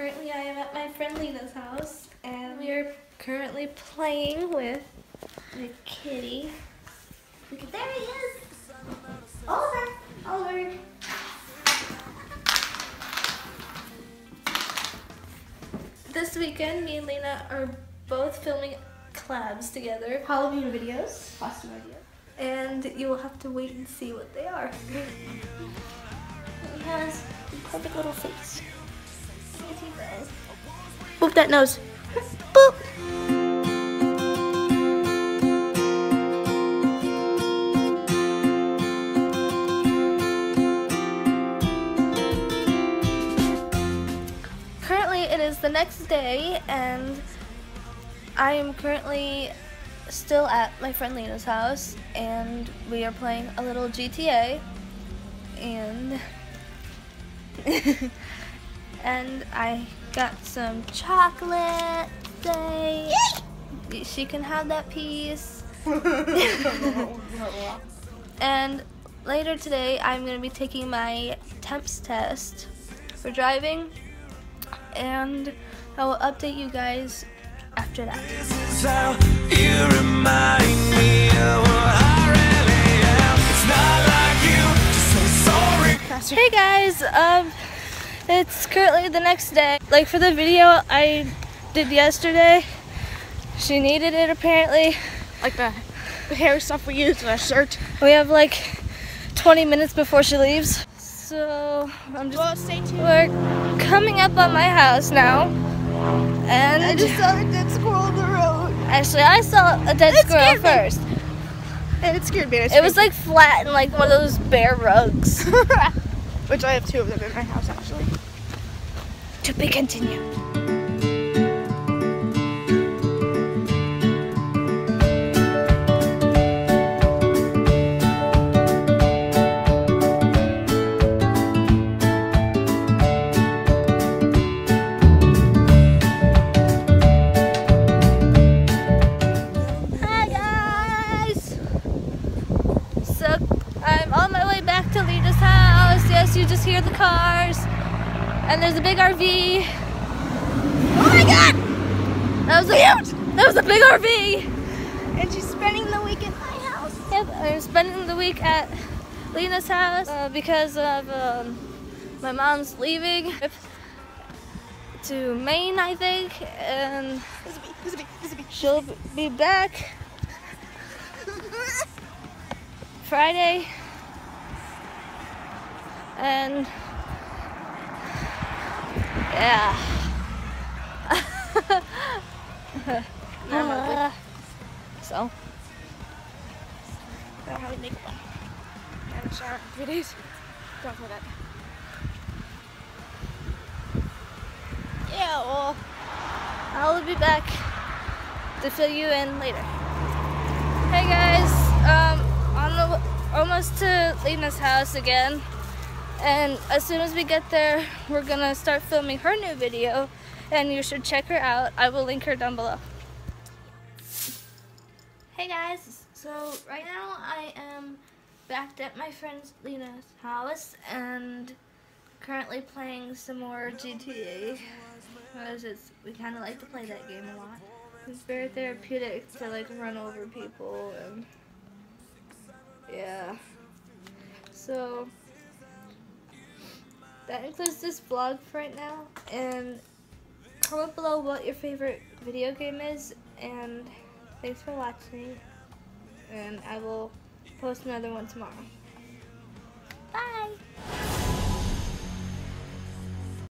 currently I am at my friend Lena's house and we are currently playing with the kitty. Look at there he is. Oliver, Oliver. This weekend, me and Lena are both filming collabs together. Halloween videos, costume videos. And you will have to wait and see what they are. He has a perfect little face. Boop that nose. Boop. Currently, it is the next day, and I am currently still at my friend Lena's house, and we are playing a little GTA, and and I got some chocolate today. She can have that piece. and later today, I'm going to be taking my temps test for driving, and I will update you guys after that. This is how you remind me of what I really am. It's not like you to say sorry. Hey guys, um, it's currently the next day. Like for the video I did yesterday, she needed it apparently. Like the, hair stuff we use in our shirt. We have like 20 minutes before she leaves. So I'm just, Well, we're coming up on my house now. And I just saw a dead squirrel on the road. actually I saw a dead It squirrel scared me. first. And it scared me. It was like flat and like one of those bear rugs. Which I have two of them in my house actually. to be continued. Hi guys! So I'm on my way back to Lena's house. Yes, you just hear the cars. And there's a big RV. Oh my god! That was a Huge! That was a big RV! And she's spending the week at my house. Yep, I'm spending the week at Lena's house uh, because of um, my mom's leaving to Maine, I think, and she'll be back Friday. And yeah. Uh, so I don't have any makeup on. I haven't showered in three days. Don't for that. yeah, well, I'll be back to fill you in later. Hey guys, um, on the almost to Lena's house again, and as soon as we get there, we're gonna start filming her new video, and you should check her out. I will link her down below. Hey guys, so right now I am back at my friend Lena's house and currently playing some more GTA it's we kind of like to play that game a lot. It's very therapeutic to like run over people and yeah. So that includes this vlog for right now and comment below what your favorite video game is and thanks for watching and I will post another one tomorrow. Bye!